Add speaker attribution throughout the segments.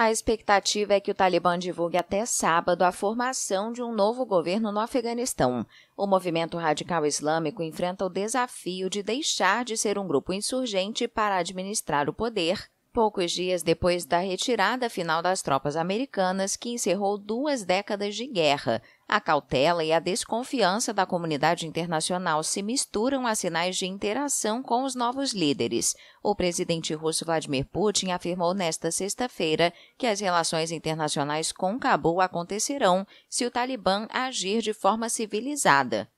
Speaker 1: A expectativa é que o Talibã divulgue até sábado a formação de um novo governo no Afeganistão. O movimento radical islâmico enfrenta o desafio de deixar de ser um grupo insurgente para administrar o poder poucos dias depois da retirada final das tropas americanas, que encerrou duas décadas de guerra. A cautela e a desconfiança da comunidade internacional se misturam a sinais de interação com os novos líderes. O presidente russo Vladimir Putin afirmou nesta sexta-feira que as relações internacionais com Cabul acontecerão se o Talibã agir de forma civilizada.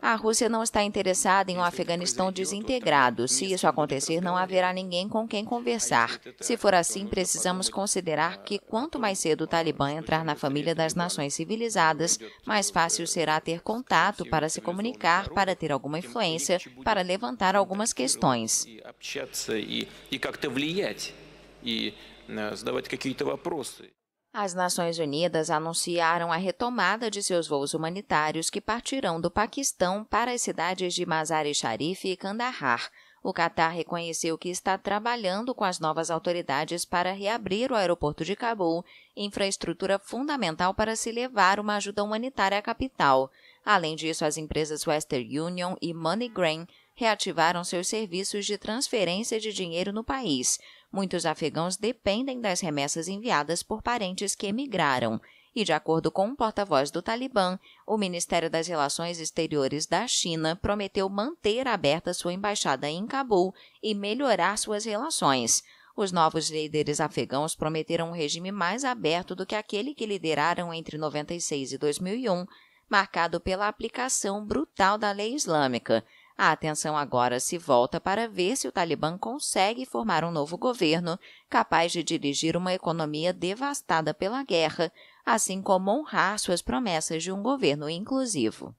Speaker 1: A Rússia não está interessada em um Afeganistão desintegrado. Se isso acontecer, não haverá ninguém com quem conversar. Se for assim, precisamos considerar que quanto mais cedo o Talibã entrar na família das nações civilizadas, mais fácil será ter contato para se comunicar, para ter alguma influência, para levantar algumas questões. E задавать какие-то вопросы. As Nações Unidas anunciaram a retomada de seus voos humanitários que partirão do Paquistão para as cidades de Mazar-e-Sharif e Kandahar. O Catar reconheceu que está trabalhando com as novas autoridades para reabrir o aeroporto de Cabul, infraestrutura fundamental para se levar uma ajuda humanitária à capital. Além disso, as empresas Western Union e MoneyGram reativaram seus serviços de transferência de dinheiro no país. Muitos afegãos dependem das remessas enviadas por parentes que emigraram. E, de acordo com um porta-voz do Talibã, o Ministério das Relações Exteriores da China prometeu manter aberta sua embaixada em Cabul e melhorar suas relações. Os novos líderes afegãos prometeram um regime mais aberto do que aquele que lideraram entre 96 e 2001, marcado pela aplicação brutal da lei islâmica. A atenção agora se volta para ver se o Talibã consegue formar um novo governo capaz de dirigir uma economia devastada pela guerra, assim como honrar suas promessas de um governo inclusivo.